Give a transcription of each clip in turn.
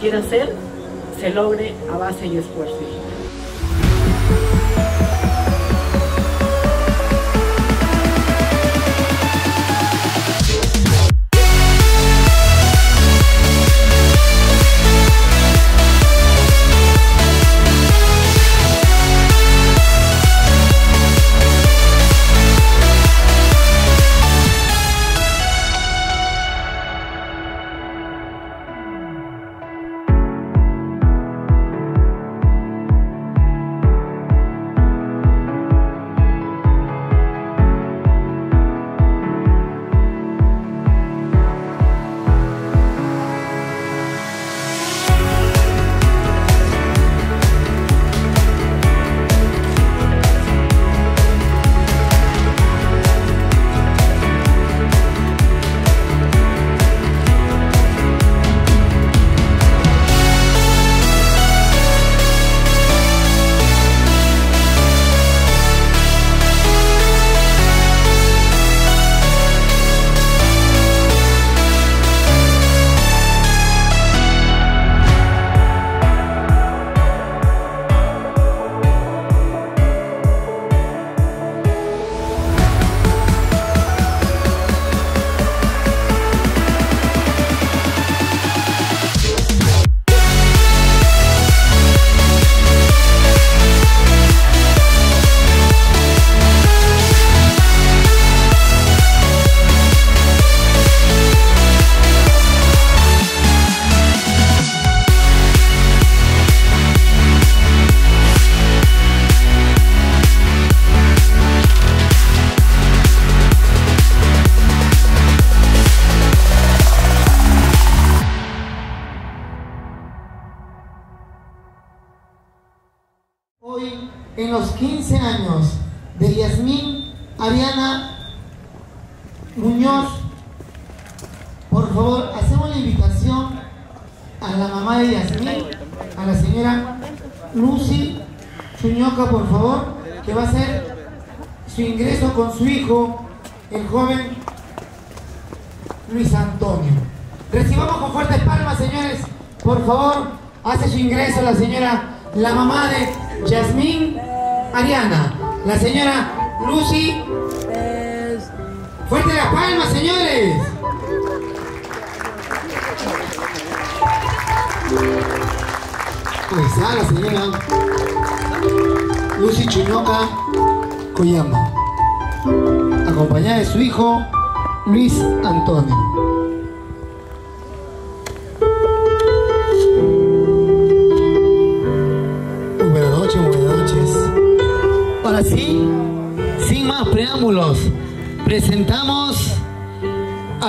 quieras hacer se logre a base y esfuerzo. Ingreso la señora, la mamá de Yasmín Ariana, la señora Lucy. Fuerte las palmas, señores. Ahí está la señora Lucy Chuñoca Coyama, acompañada de su hijo Luis Antonio.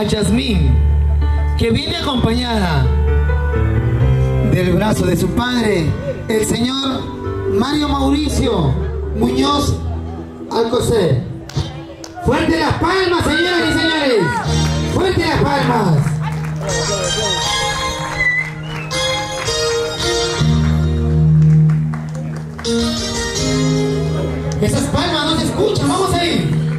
A Yasmín, que viene acompañada del brazo de su padre, el señor Mario Mauricio Muñoz Alcocer. Fuerte las palmas, señoras y señores. Fuerte las palmas. Esas palmas no se escuchan, vamos a ir.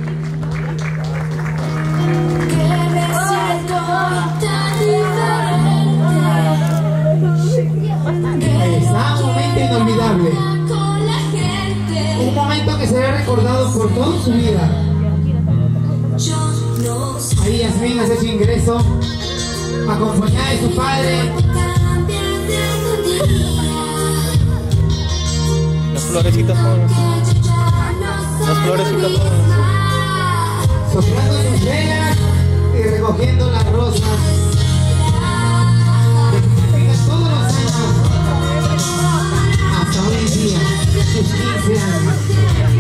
Un momento inolvidable. Un momento que será recordado por toda su vida. Ahí Yasmín hace su ingreso, acompañada de su padre. Las florecitas todas. Las florecitas todas. soplando sus velas recogiendo las rosas. todos los años hasta hoy día, sus 15 años.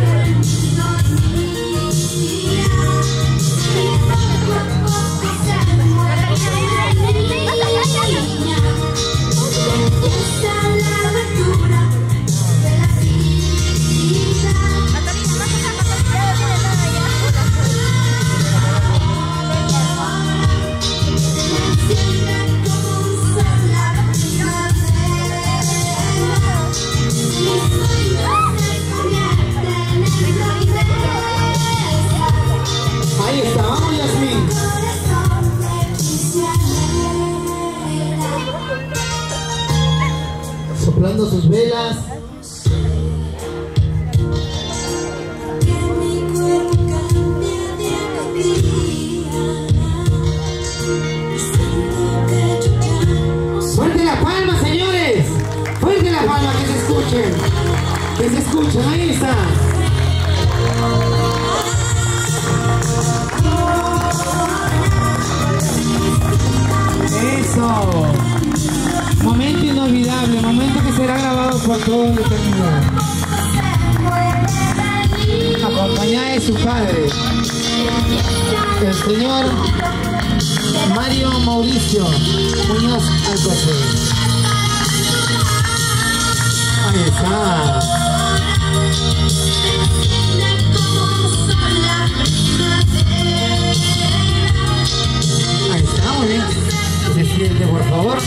sus velas. Señor Mario Mauricio Muñoz Alcocer. Ahí está. Ahí está, muy bien. Se siente, por favor.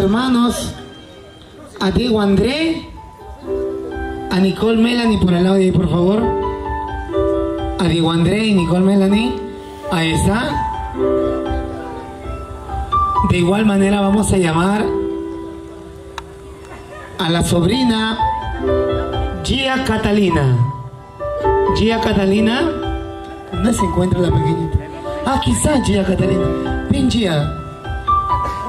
Hermanos. A Diego André. A Nicole Melanie por el lado de ahí, por favor. A Diego André y Nicole Melanie. Ahí está. De igual manera vamos a llamar a la sobrina Gia Catalina. Gia Catalina. ¿Dónde se encuentra la pequeñita? Ah, quizás Gia Catalina. Ven Gia.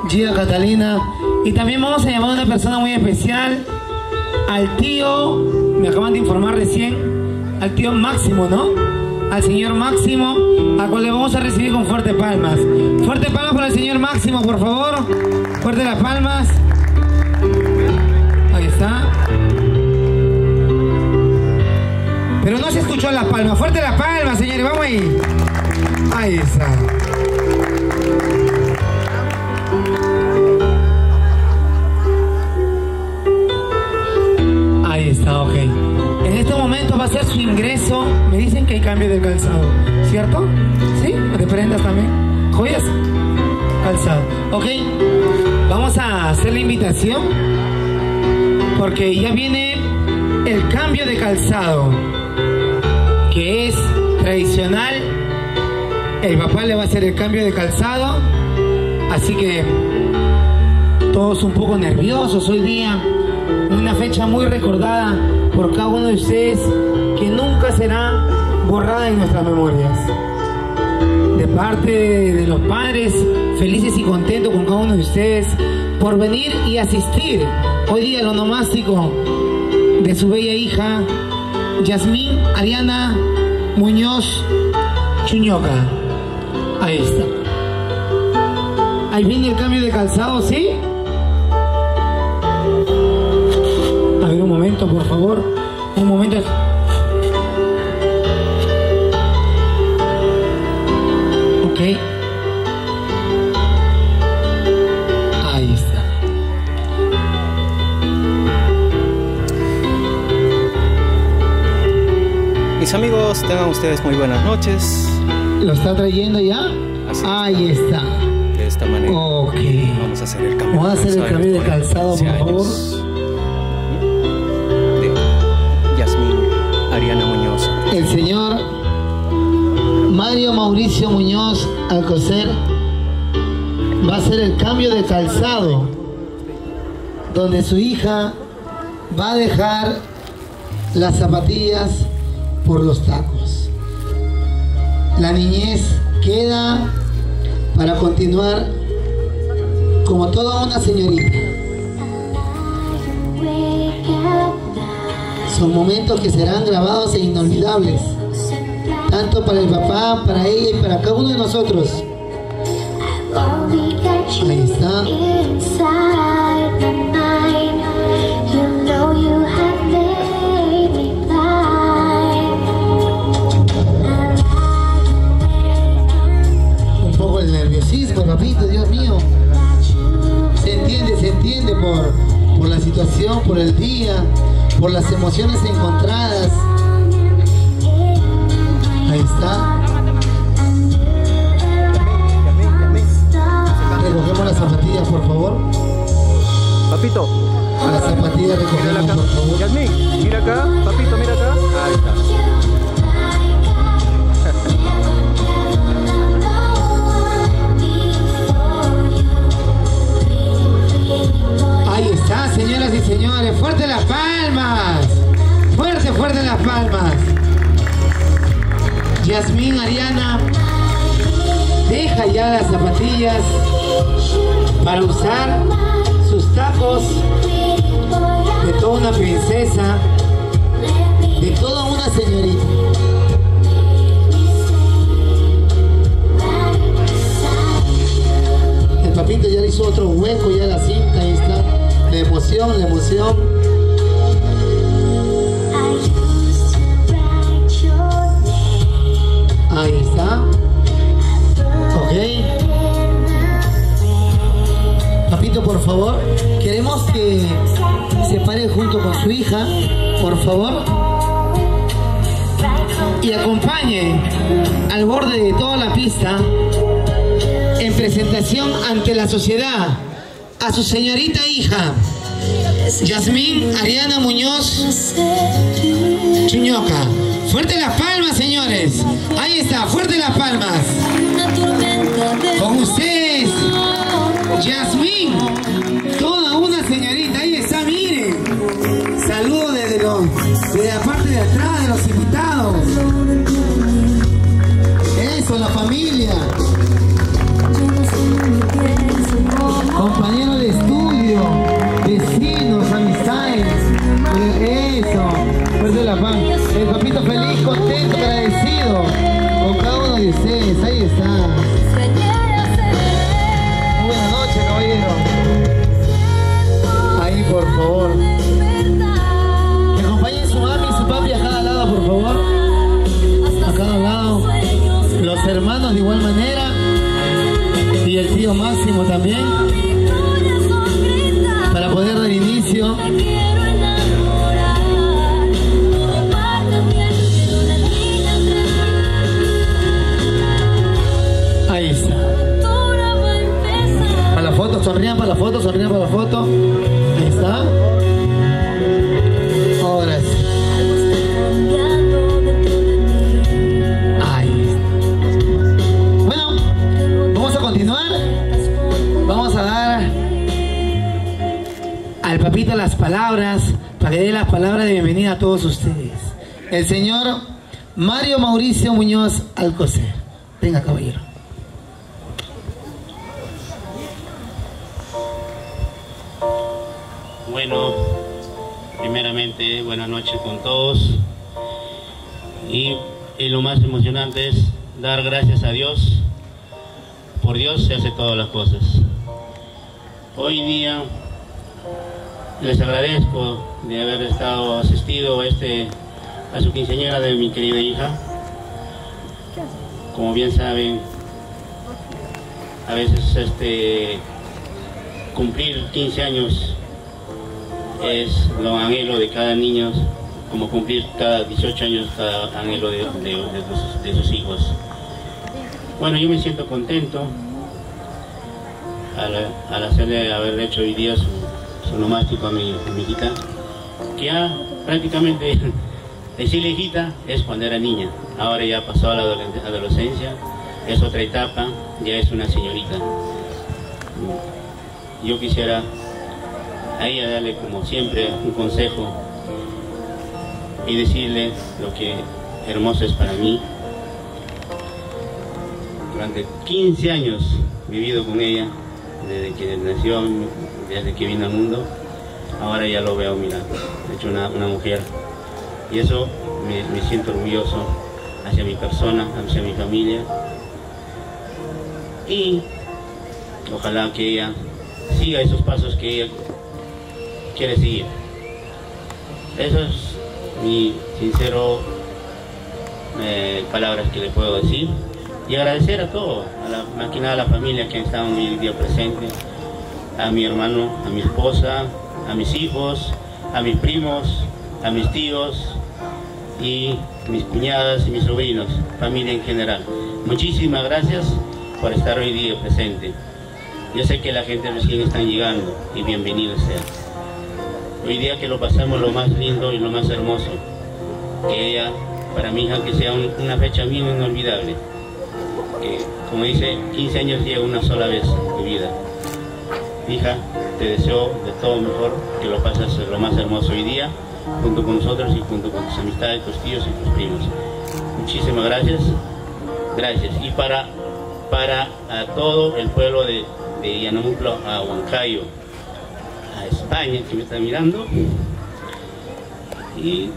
Gia Catalina. Y también vamos a llamar a una persona muy especial. Al tío, me acaban de informar recién, al tío Máximo, ¿no? Al señor Máximo, a cual le vamos a recibir con fuertes palmas. Fuerte palmas para el señor Máximo, por favor. Fuerte las palmas. Ahí está. Pero no se escuchó las palmas. Fuerte las palmas, señores. Vamos ahí. Viene el cambio de calzado que es tradicional. El papá le va a hacer el cambio de calzado. Así que todos un poco nerviosos hoy día. Una fecha muy recordada por cada uno de ustedes que nunca será borrada en nuestras memorias. De parte de los padres, felices y contentos con cada uno de ustedes por venir y asistir hoy día al onomástico de su bella hija Yasmín Ariana Muñoz Chuñoca. Ahí está. Ahí viene el cambio de calzado, ¿sí? A ver, un momento, por favor. Un momento. Mis amigos, tengan ustedes muy buenas noches. ¿Lo está trayendo ya? Así Ahí está. De esta manera Ok. vamos a hacer el cambio Vamos a hacer el cambio de calzado, por favor. De Yasmín Ariana Muñoz. El señor Mario Mauricio Muñoz Alcocer va a hacer el cambio de calzado, donde su hija va a dejar las zapatillas por los tacos. La niñez queda para continuar como toda una señorita. Son momentos que serán grabados e inolvidables, tanto para el papá, para ella y para cada uno de nosotros. Ahí está. Nerviosismo, papito, Dios mío. Se entiende, se entiende por, por la situación, por el día, por las emociones encontradas. Ahí está. Recogemos las zapatillas, por favor. Papito, Las zapatillas recogemos, por favor. Mira acá. Papito, mira acá. Ahí está. Señoras y señores. Fuerte las palmas. Fuerte las palmas. Yasmín Ariana deja ya las zapatillas para usar sus tacos de toda una princesa, de toda una señorita. El papito ya le hizo otro hueco ya la cinta, está. La emoción, la emoción. Ahí está. Ok. Papito, por favor, queremos que se pare junto con su hija, por favor, y acompañe al borde de toda la pista en presentación ante la sociedad a su señorita hija, Yasmín Ariana Muñoz Chuñoca. Fuerte las palmas, señores. Ahí está, fuerte las palmas. Con ustedes, Yasmín, Ahí está. Buenas noches, caballero. Ahí, por favor. Que acompañen su mami y su papi a cada lado, por favor. A cada lado. Los hermanos de igual manera. Y el tío Máximo también. Para poder dar inicio. Foto, sonrían para la foto. Ahí está. Ahora sí. Ahí está. Bueno, vamos a continuar. Vamos a dar al papito las palabras para que dé las palabras de bienvenida a todos ustedes. El señor Mario Mauricio Muñoz Alcocer. Primeramente buenas noches con todos y, lo más emocionante es dar gracias a Dios. Por Dios se hace todas las cosas. Hoy día les agradezco de haber estado asistido a este a su quinceañera de mi querida hija. Como bien saben, a veces este cumplir 15 años es lo anhelo de cada niño, como cumplir cada 18 años cada anhelo de, de- sus, hijos. Bueno, yo me siento contento al, al hacerle, haber hecho hoy día su, su nomástico a mi, a hijita, que ya prácticamente decirle hijita es cuando era niña, ahora ya pasó a la adolescencia, es otra etapa, ya es una señorita. Yo quisiera a ella darle como siempre un consejo y decirle lo que hermoso es para mí. Durante 15 años vivido con ella, desde que nació, desde que vino al mundo, ahora ya lo veo, mira, he hecho una, una mujer. Y eso me, me siento orgulloso hacia mi persona, hacia mi familia. Y ojalá que ella siga esos pasos que ella quiere seguir. Eso es mi sincero eh, palabras que le puedo decir y agradecer a todos, a la, más que a la familia que estaban hoy día presente, a mi hermano, a mi esposa, a mis hijos, a mis primos, a mis tíos y mis cuñadas y mis sobrinos, familia en general. Muchísimas gracias por estar hoy día presente. Yo sé que la gente recién está llegando y bienvenido sea. Hoy día que lo pasamos lo más lindo y lo más hermoso. Que ella, para mi hija, que sea un- una fecha bien inolvidable. Que, como dice, 15 años llega una sola vez en tu vida. Hija, te deseo de todo mejor, que lo pases lo más hermoso hoy día junto con nosotros y junto con tus amistades, tus tíos y tus primos. Muchísimas gracias. Gracias. Y para, para a todo el pueblo de, de a Huancayo, a España, que me está mirando, y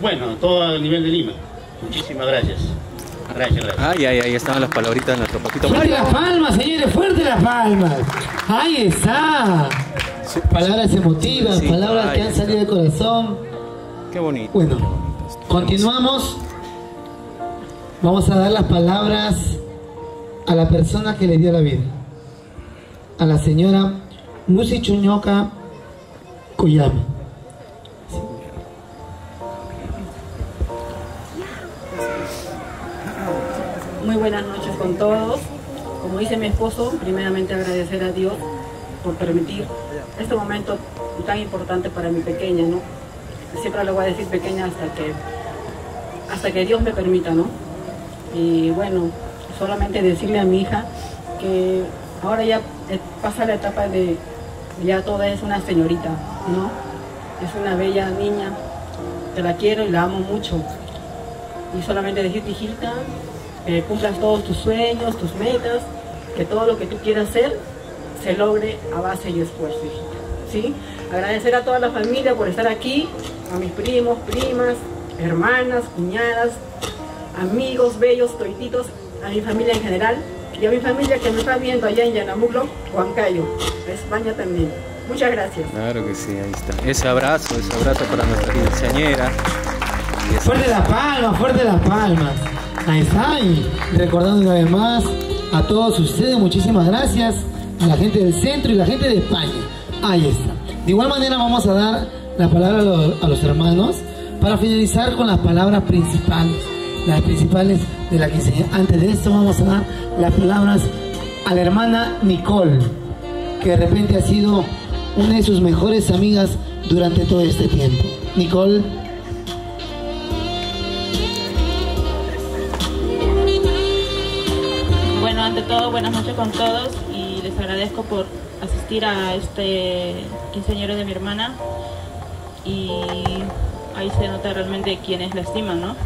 bueno, todo a nivel de Lima. Muchísimas gracias. Gracias, gracias. Ay, ay, ahí estaban las palabritas de nuestro Papito Fuerte las palmas, señores, fuerte las palmas. Ahí está. Sí, Palabras emotivas, Sí, palabras que han salido del corazón. Qué bonito. Bueno, qué bonito. Continuamos. Vamos a dar las palabras a la persona que le dio la vida. A la señora Lucy Chuñoca Cuyama. Muy buenas noches con todos. Como dice mi esposo, primeramente agradecer a Dios por permitir este momento tan importante para mi pequeña, ¿no? Siempre le voy a decir pequeña hasta que hasta que Dios me permita, ¿no? Y bueno, solamente decirle a mi hija que ahora ya pasa la etapa de ya toda es una señorita, ¿no? Es una bella niña, te la quiero y la amo mucho y solamente decirte, hijita, que cumplas todos tus sueños, tus metas, que todo lo que tú quieras hacer se logre a base y esfuerzo, hijita. ¿Sí? Agradecer a toda la familia por estar aquí, a mis primos, primas, hermanas, cuñadas, amigos, bellos, toititos, a mi familia en general y a mi familia que me está viendo allá en Yanamuclo, Huancayo, España también. Muchas gracias. Claro que sí, ahí está. Ese abrazo, ese abrazo para nuestra quinceañera. Fuerte las palmas, fuerte las palmas. Ahí está. Y recordando una vez más a todos ustedes, muchísimas gracias. A la gente del centro y la gente de España. Ahí está. De igual manera vamos a dar la palabra a los, a los hermanos para finalizar con las palabras principales. Las principales de la quinceañera. Antes de esto vamos a dar las palabras a la hermana Nicole, que de repente ha sido una de sus mejores amigas durante todo este tiempo. Nicole. Bueno, ante todo, buenas noches con todos y les agradezco por asistir a este quinceañero de mi hermana y ahí se nota realmente quienes la estiman, ¿no?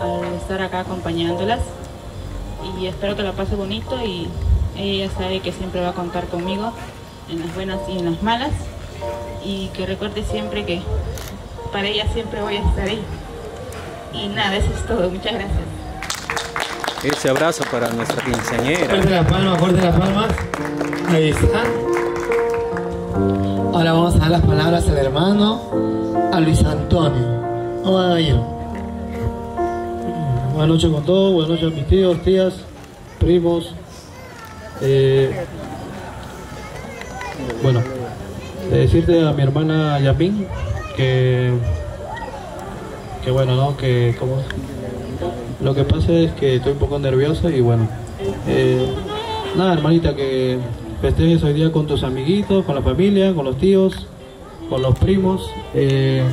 Al estar acá acompañándolas y espero que la pase bonito y ella sabe que siempre va a contar conmigo en las buenas y en las malas y que recuerde siempre que para ella siempre voy a estar ahí. Y nada, eso es todo. Muchas gracias. Ese abrazo para nuestra quinceañera. Fuerte la palma, fuerte las palmas. Ahí está. Ahora vamos a dar las palabras al hermano, a Luis Antonio. Vamos a ir. Buenas noches con todos, buenas noches a mis tíos, tías, primos. Eh, bueno, de decirte a mi hermana Yasmin que, que bueno, ¿no? Que como lo que pasa es que estoy un poco nervioso y bueno, eh, nada hermanita, que festejes hoy día con tus amiguitos, con la familia, con los tíos, con los primos. eh,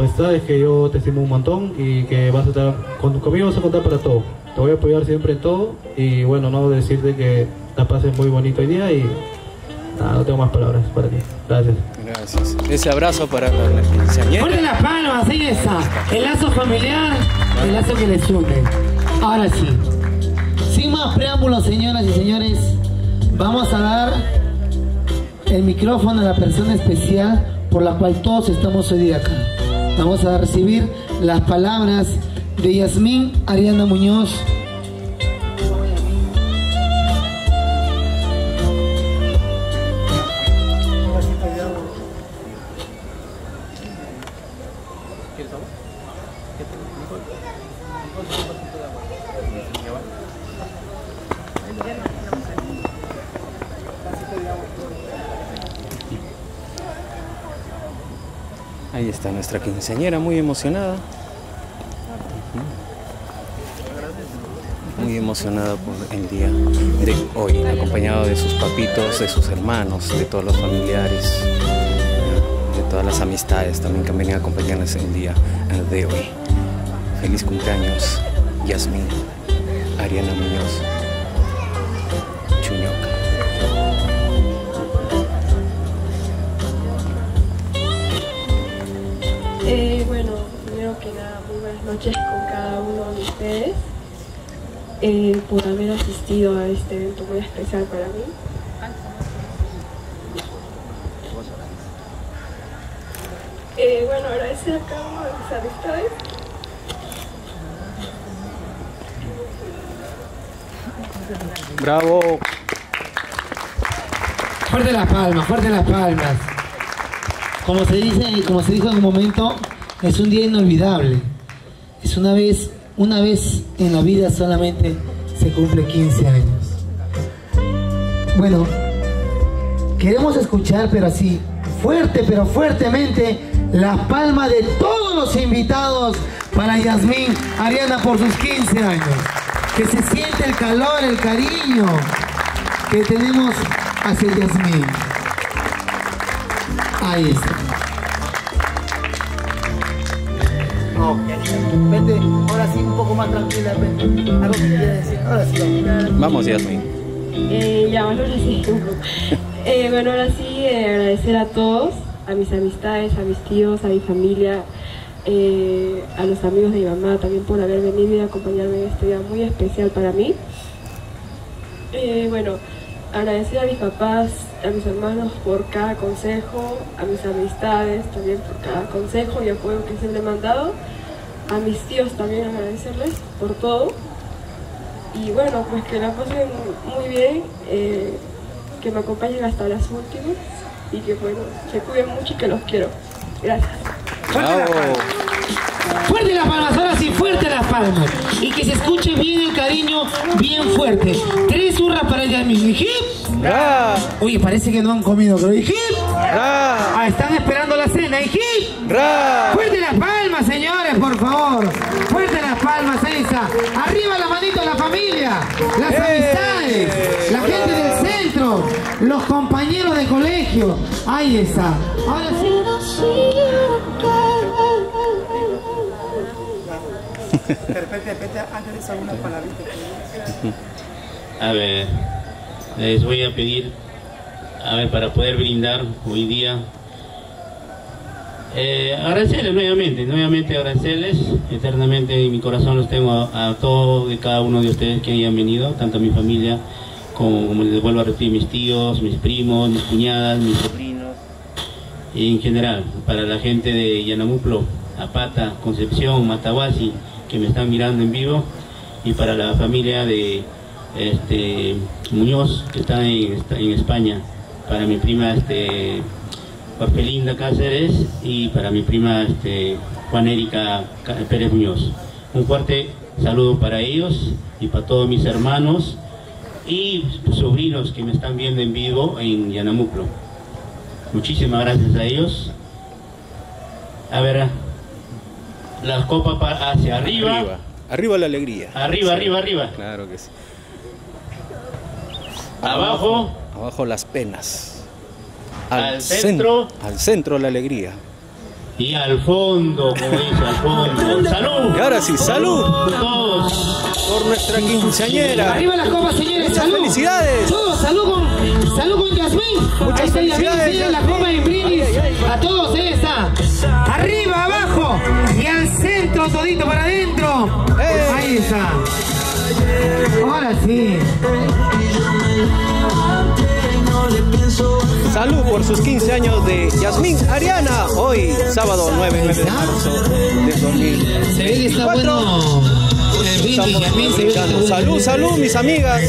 pues sabes que yo te estimo un montón y que vas a estar con, conmigo vas a contar para todo. Te voy a apoyar siempre en todo y bueno, no decirte que la pases muy bonito hoy día y nada, no tengo más palabras para ti. Gracias. Gracias. Ese abrazo para la, la quinceañera. Fuerte las palmas, ahí está. El lazo familiar, el lazo que les une. Ahora sí. Sin más preámbulos, señoras y señores, vamos a dar el micrófono a la persona especial por la cual todos estamos hoy día acá. Vamos a recibir las palabras de Yasmín Ariana Muñoz. Nuestra quinceañera, muy emocionada. Muy emocionada por el día de hoy, acompañado de sus papitos, de sus hermanos, de todos los familiares, de todas las amistades también que han venido a acompañarnos el día de hoy. Feliz cumpleaños, Yasmín, Ariana Muñoz, Eh, bueno, primero que nada, muy buenas noches con cada uno de ustedes eh, por haber asistido a este evento muy especial para mí. Eh, bueno, agradecer a cada uno de mis amistades. Bravo. Fuerte las palmas, fuerte las palmas. Como se dice, como se dijo en un momento, es un día inolvidable. Es una vez, una vez en la vida solamente se cumple 15 años. Bueno, queremos escuchar, pero así, fuerte, pero fuertemente, las palmas de todos los invitados para Yasmín Ariana por sus 15 años. Que se siente el calor, el cariño que tenemos hacia Yasmín. Ahí está. No, vete, ahora sí un poco más tranquila, vete. Algo que quieras decir, ahora sí. Vamos, Yasmin. Eh, ya, bueno, ahora sí. Eh, bueno, ahora sí, eh, agradecer a todos, a mis amistades, a mis tíos, a mi familia, eh, a los amigos de mi mamá también por haber venido y acompañarme en este día muy especial para mí. Eh, bueno, agradecer a mis papás, a mis hermanos por cada consejo, a mis amistades también por cada consejo y apoyo que siempre me han dado, a mis tíos también agradecerles por todo. Y bueno, pues que la pasen muy bien, eh, que me acompañen hasta las últimas y que bueno, se cuiden mucho y que los quiero. Gracias. Bravo. Fuerte las palmas, ahora sí, fuerte las palmas. Y que se escuche bien el cariño, bien fuerte. Tres hurras para Yasmín. ¿Y hip? Ra, Oye, parece que no han comido, pero ¿y hip? ra, Ah, están esperando la cena. ¿Y hip? ra. Fuerte las palmas, señores, por favor. Fuerte las palmas, Elsa. Arriba la manito, la familia, las ¡Eh! amistades, la gente del centro, los compañeros de colegio. Ahí está. Ahora sí. A ver, les voy a pedir, a ver, para poder brindar hoy día, eh, agradecerles nuevamente, nuevamente agradecerles, eternamente en mi corazón los tengo a, a todos y cada uno de ustedes que hayan venido, tanto a mi familia como, les vuelvo a repetir, mis tíos, mis primos, mis cuñadas, mis sobrinos, y en general, para la gente de Yanamuplo, Apata, Concepción, Matahuasi, que me están mirando en vivo, y para la familia de este, Muñoz, que está en, está en España, para mi prima este, Cáceres y para mi prima este, Juan Erika Pérez Muñoz. Un fuerte saludo para ellos y para todos mis hermanos y sobrinos que me están viendo en vivo en Yanamuclo. Muchísimas gracias a ellos. A ver, las copas pa- hacia arriba. Arriba. Arriba la alegría. Arriba, arriba, arriba. Claro que sí. Abajo. Abajo las penas. Al centro. Al centro la alegría. Y al fondo, como dice, al fondo. ¡Salud! Y ahora sí, salud. Todos. Por nuestra quinceañera. Arriba las copas, señores. Muchas salud. felicidades. Todos, salud con, salud con Yasmín. Muchas Ahí está Yasmín, felicidades, la copa en brindis. A todos, ahí está. Arriba, abajo y al centro, todito para adentro. ¡Eh! Ahí está. Ahora sí. Salud por sus 15 años de Yasmín Ariana. Hoy, sábado 9, 9 de marzo de 2000. Se ve que está bueno. Salud, salud, mis amigas.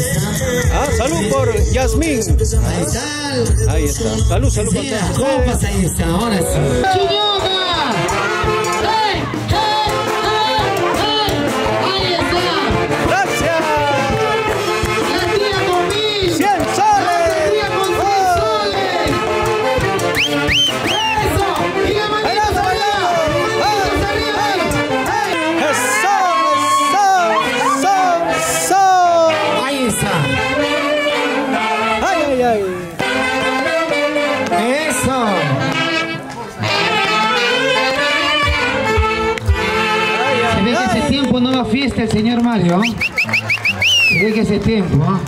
Ah, salud por Yasmín. Ahí está. Ahí está. Salud, salud por todos. Ahora sí. Señor Mario. Se ve que hace tiempo. ¿eh?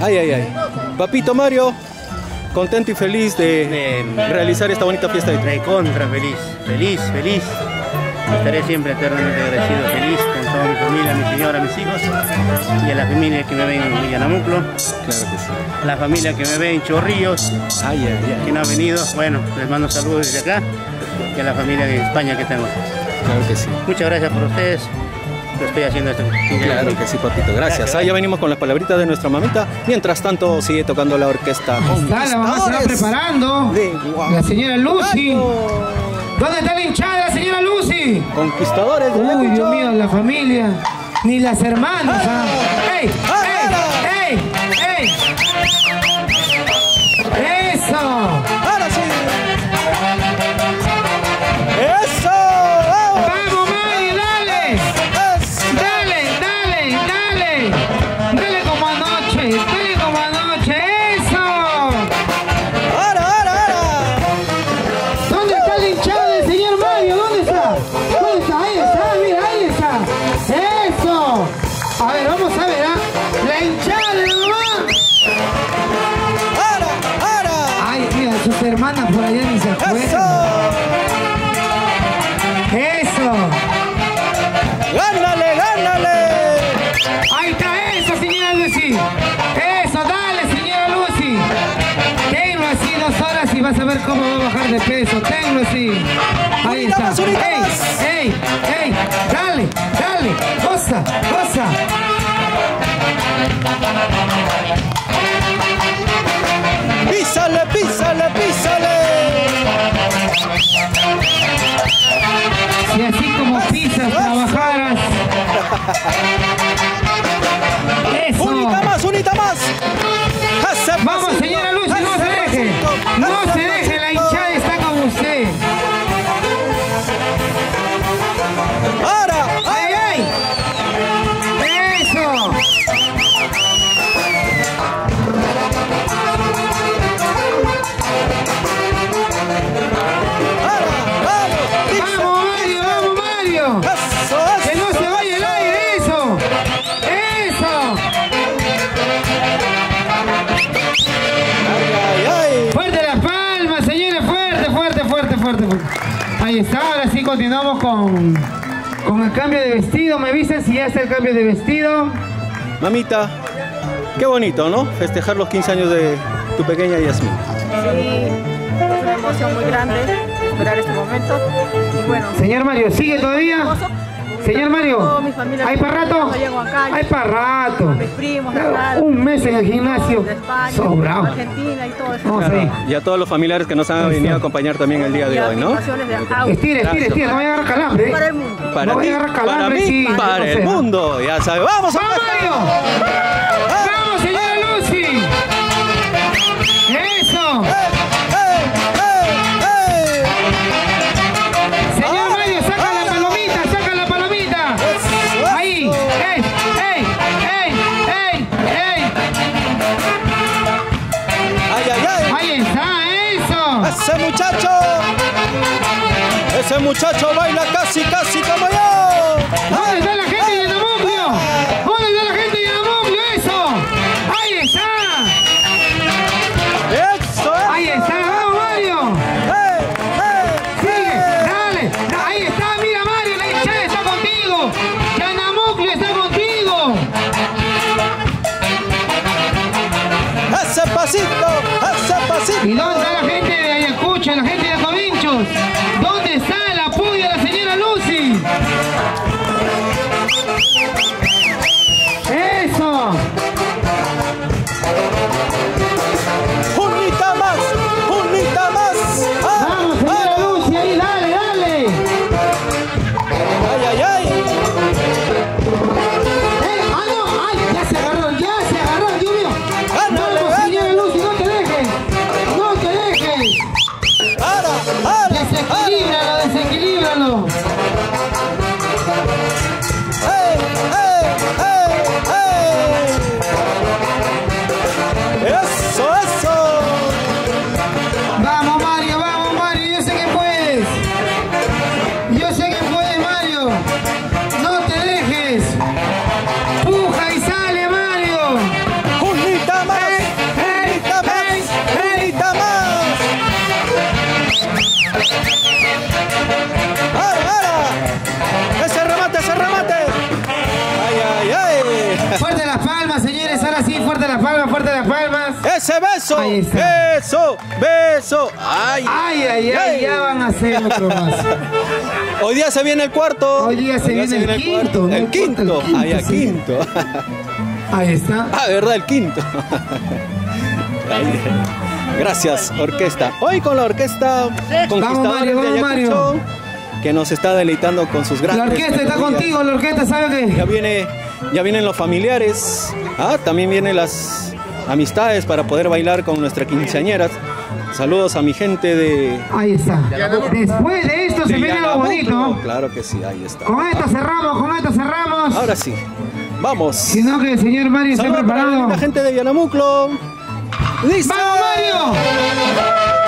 Ay, ay, ay. Papito Mario, contento y feliz de realizar esta bonita fiesta de De contra, feliz, feliz, feliz. Estaré siempre eternamente agradecido, feliz con toda mi familia, mi señora, mis hijos y a la familia que me ven en Villanamuclo, Claro que sí. la familia que me ve en Chorrillos, Ay, ay, ay. que no ha venido. Bueno, les mando saludos desde acá y a la familia de España que tengo. Claro que sí. Muchas gracias por ustedes. Lo estoy haciendo esto. Claro que sí, papito. Gracias. Ah, ya venimos con las palabritas de nuestra mamita. Mientras tanto, sigue tocando la orquesta. Está, la mamá se va preparando. de La señora Lucy. ¿Dónde está la hinchada, la señora Lucy? Conquistadores de Uy. Dios mío, la familia. Ni las hermanas. ¿ah? ¡Ey! ¡Ey! ¡Ey! Vas a ver cómo va a bajar de peso. Tenlo así. Ahí está. ¡Ey, ey, ey! Dale, dale. Goza, goza. Písale, písale, písale. Si así como pisas trabajaras. Eso. Unita más, unita más. Con, con el cambio de vestido. Me avisan si ya está el cambio de vestido. Mamita, qué bonito, ¿no? Festejar los 15 años de tu pequeña Yasmin. Sí, es una emoción muy grande esperar este momento. Y bueno, Señor Mario, ¿sigue todavía? Señor Mario, ¿hay para rato? Hay para rato. Un mes en el gimnasio. Sobrado. Argentina y todo eso. Y a todos los familiares que nos han venido a acompañar también el día de hoy, ¿no? Estire, estire, estire, no vaya a agarrar calambre. Para ¿eh? el mundo. Para No voy ti, a agarrar para mí, para el mundo. Ya sabes, vamos a ¡Vamos, Mario! Ese muchacho, ese muchacho baila casi, casi como yo. Ay, Ay, ay, ay, ya van a hacer otro más. Hoy día se viene el cuarto. Hoy día se viene el cuarto. El quinto. El quinto, Ay, el sí. quinto. Ahí está. Ah, verdad, el quinto. Gracias, orquesta. Hoy con la orquesta Conquistadores Mario, de vamos, Mario. Ayacucho, que nos está deleitando con sus grandes La orquesta está contigo, la orquesta, ¿sabe Ya qué? viene, ya vienen los familiares, ah, también vienen las amistades para poder bailar con nuestra quinceañera. Saludos a mi gente de, Ahí está. Después de esto se viene algo Yanamuclo. bonito. Claro que sí, ahí está. Con esto cerramos, con esto cerramos. Ahora sí, vamos. Sino que el señor Mario para preparado. la gente de Yanamuclo. ¡Listo! ¡Vamos, Mario!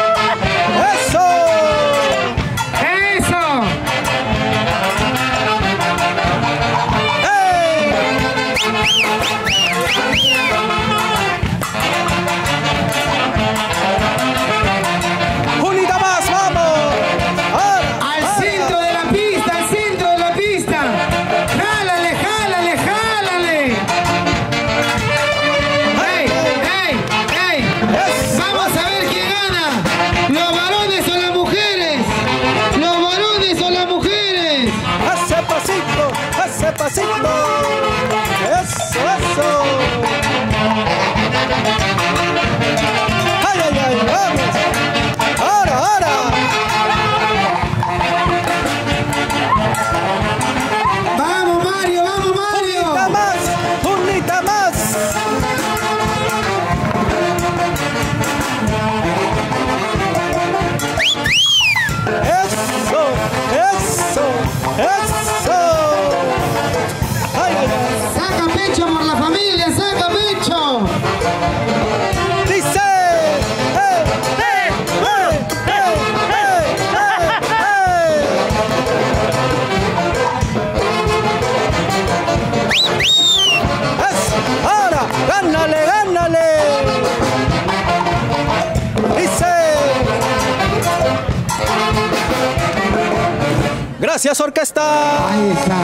Gracias, orquesta. Ahí está.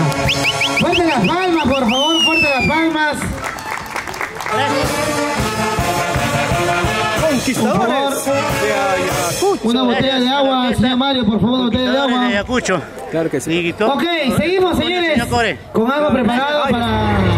Fuerte las palmas, por favor, fuerte las palmas. Conquistadores de. Una botella de agua, señor Mario, por favor, una botella de agua. Ayacucho. Claro que sí. Ok, seguimos, señores, con algo preparado para...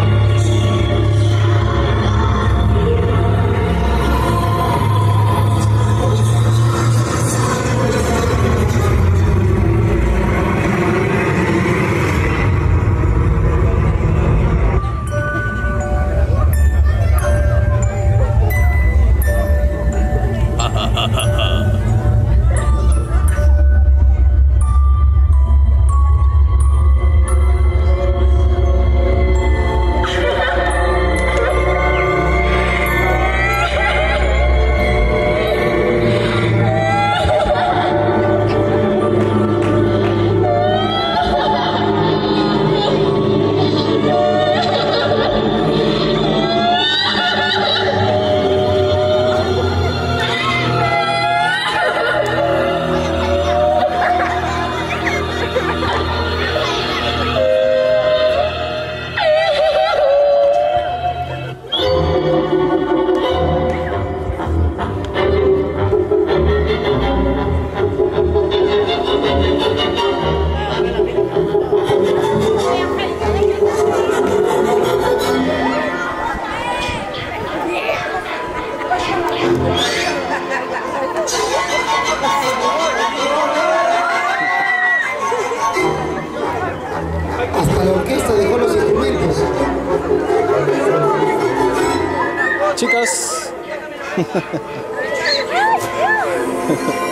Ha ha ha.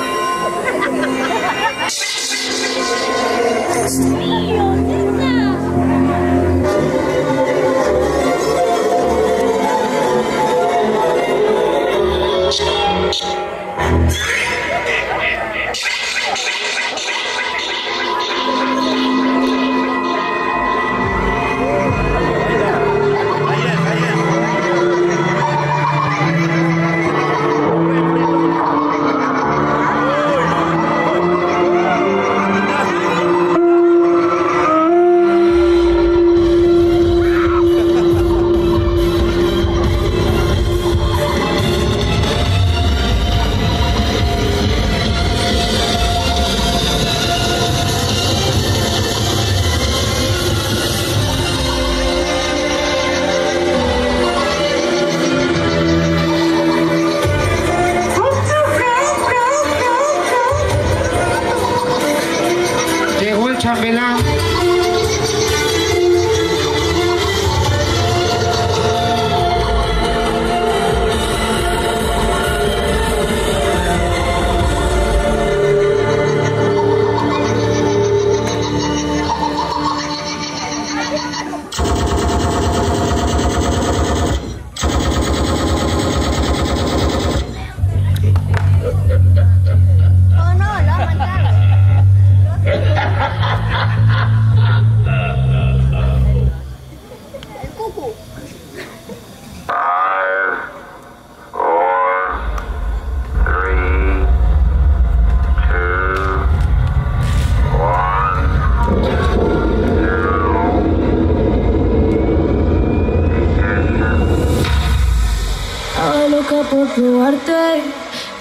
Probarte,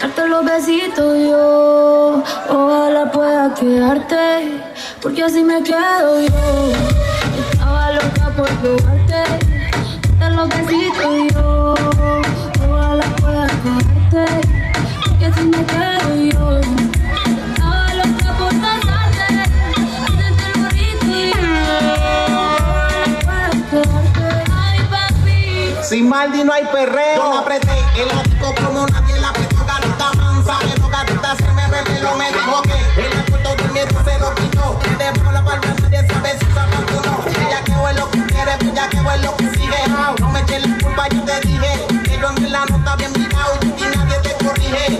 darte los besitos yo. Ojalá pueda quedarte, porque así me quedo yo. Estaba loca por probarte, Sin Maldi no hay perreo. Yo apreté el óptico como nadie la apretó. Gatita mansa, pero gatita se me reveló. Me dijo que el acuerdo del miedo se lo quitó. Debajo la palma nadie sabe si se abandonó. Ella que es lo que quiere, ella que es lo que sigue. No me eches la culpa, yo te dije. Que yo en la nota bien mirado y nadie te corrige.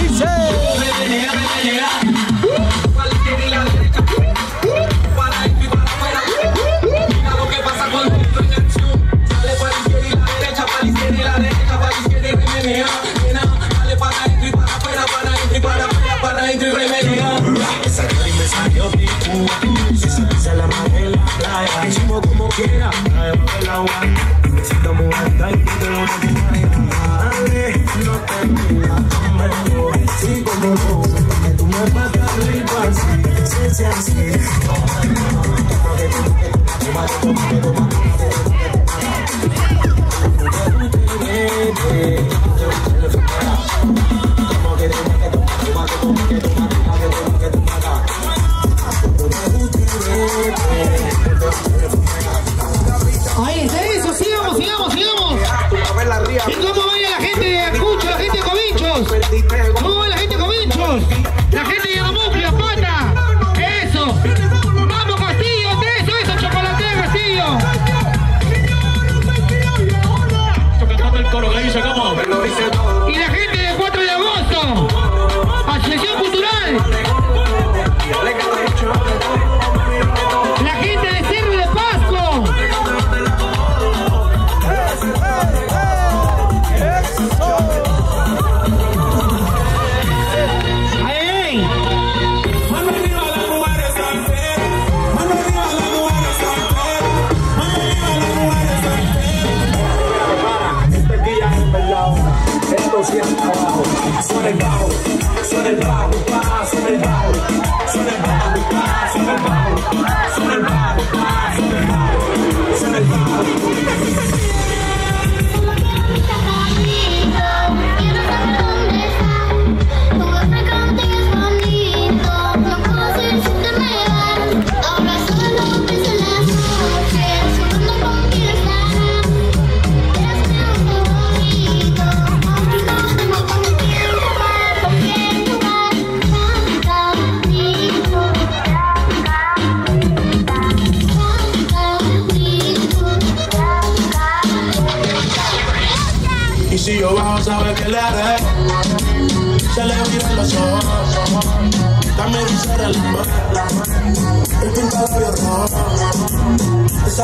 Dice.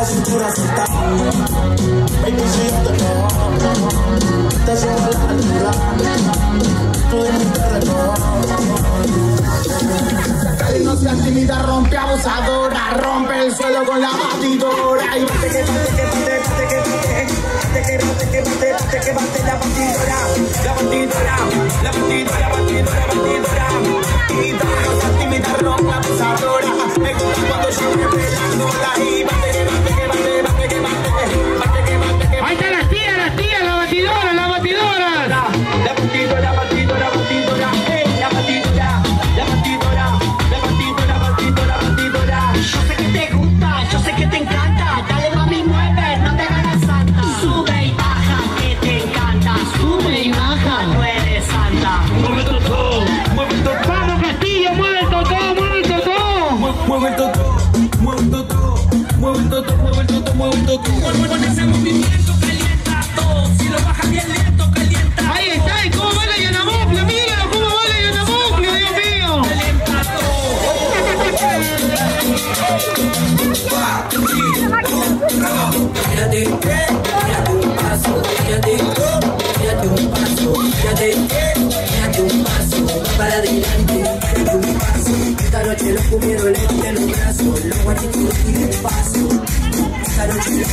esa cintura se está Baby, si yo te cojo Te subo a la altura Tú de mi terreno. No seas tímida, rompe abusadora Rompe el suelo con la batidora. Y bate que bate, que bate, bate que bate. Que bate, que bate, bate que bate La batidora, la batidora La batidora, la batidora, batidora. Tímida, no seas tímida, rompe abusadora. Me gusta cuando yo me la y bate que bate.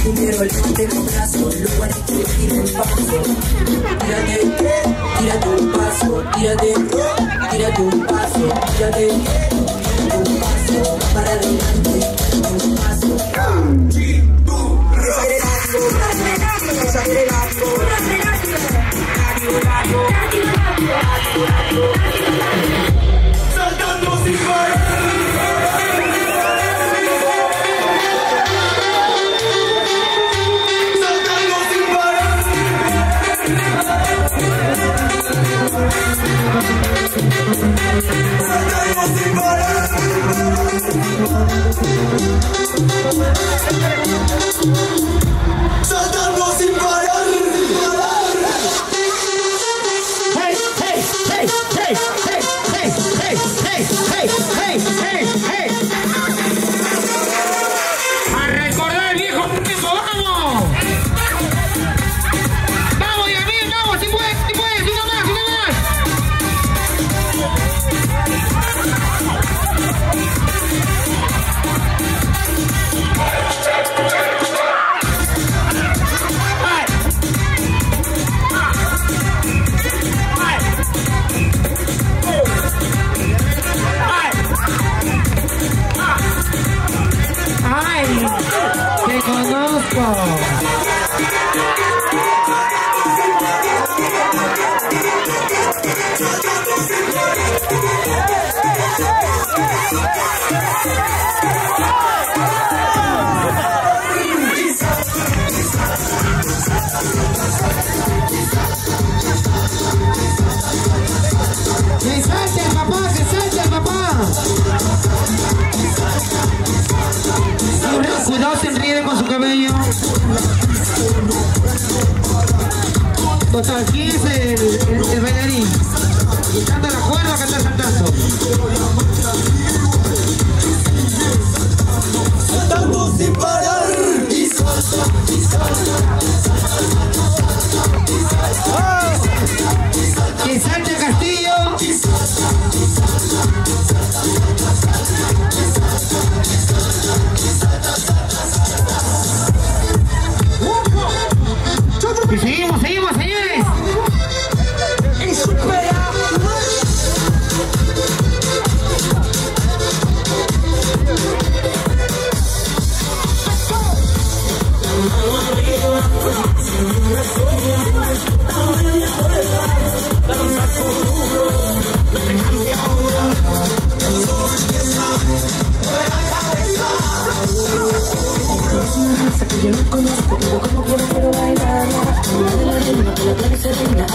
primero el antebrazo, luego el paso. Tírate, tírate un paso, tírate, tírate un paso, tírate, tírate un paso para adelante, un paso.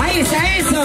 Ahí está eso.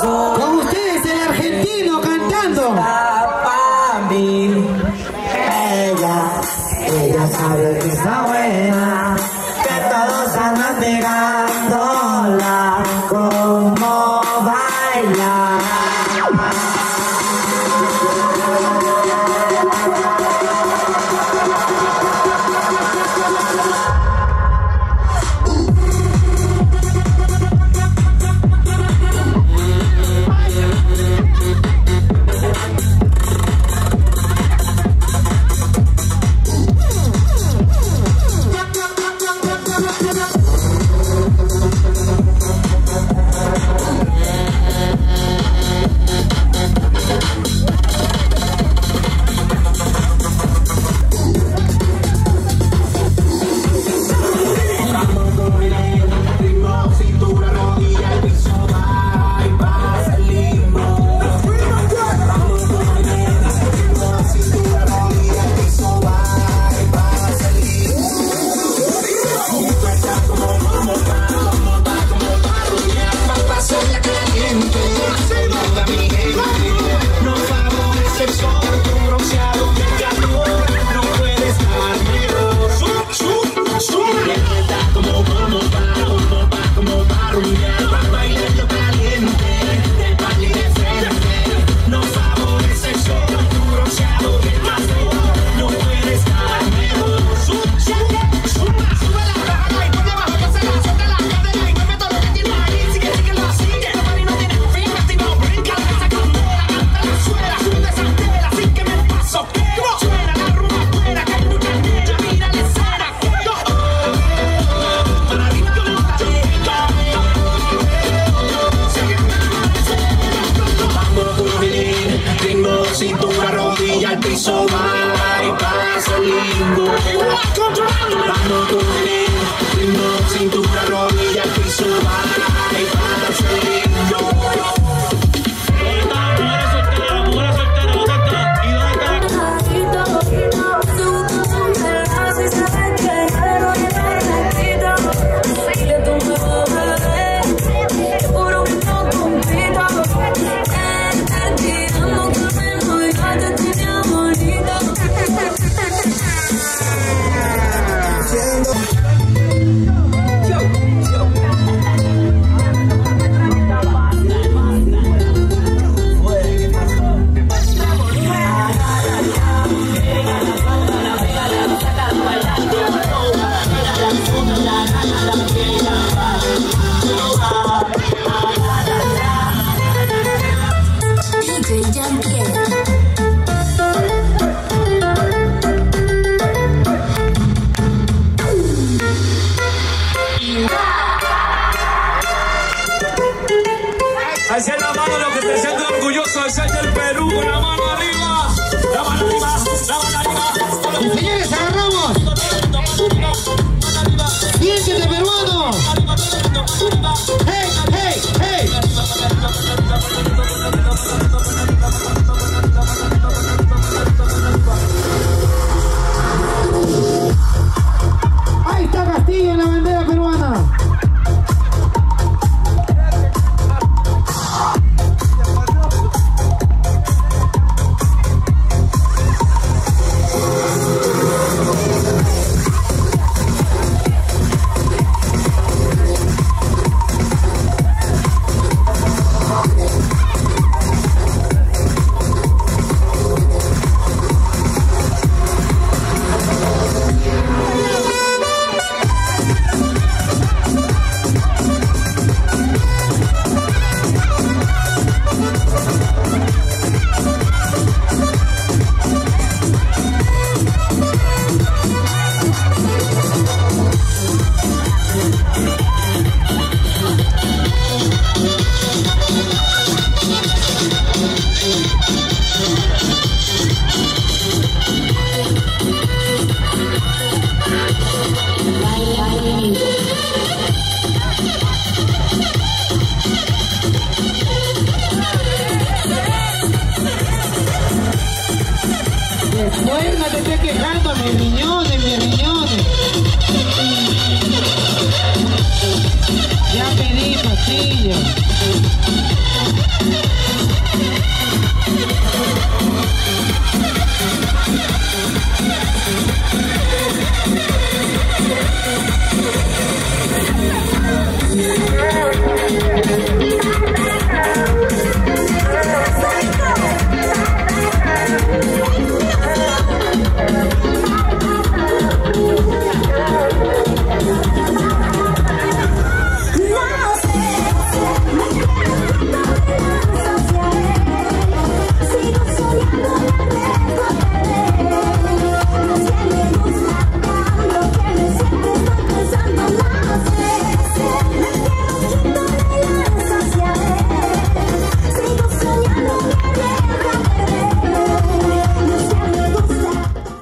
Con ustedes el argentino cantando. Ella, ella sabe que está buena, que todos andan pegados. Piso, va y pasa lindo. Vamos juvenil,